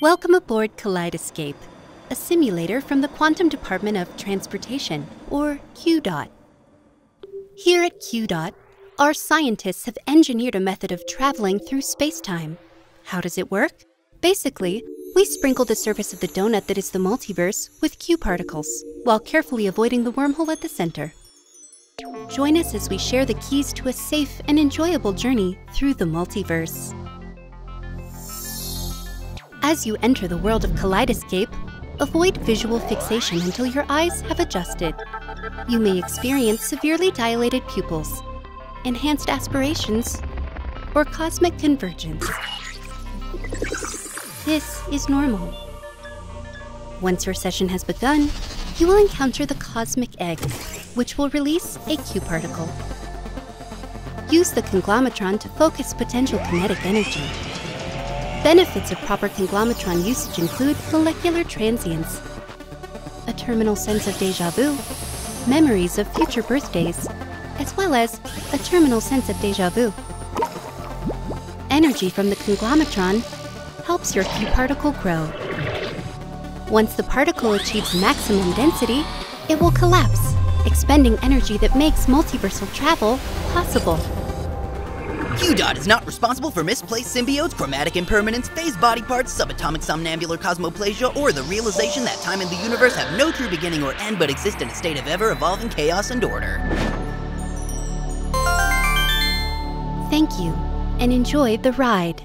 Welcome aboard Kaleidoscape, a simulator from the Quantum Department of Transportation, or QDOT. Here at QDOT, our scientists have engineered a method of traveling through spacetime. How does it work? Basically, we sprinkle the surface of the donut that is the multiverse with Q particles, while carefully avoiding the wormhole at the center. Join us as we share the keys to a safe and enjoyable journey through the multiverse. As you enter the world of Kaleidoscape, avoid visual fixation until your eyes have adjusted. You may experience severely dilated pupils, enhanced aspirations, or cosmic convergence. This is normal. Once your session has begun, you will encounter the cosmic egg, which will release a Q particle. Use the conglometron to focus potential kinetic energy. Benefits of proper conglometron usage include molecular transience, a terminal sense of deja vu, memories of future birthdays, as well as a terminal sense of deja vu. Energy from the conglometron helps your Q particle grow. Once the particle achieves maximum density, it will collapse, expending energy that makes multiversal travel possible. QDOT is not responsible for misplaced symbiotes, chromatic impermanence, phase body parts, subatomic somnambular cosmoplasia, or the realization that time and the universe have no true beginning or end but exist in a state of ever evolving chaos and order. Thank you, and enjoy the ride.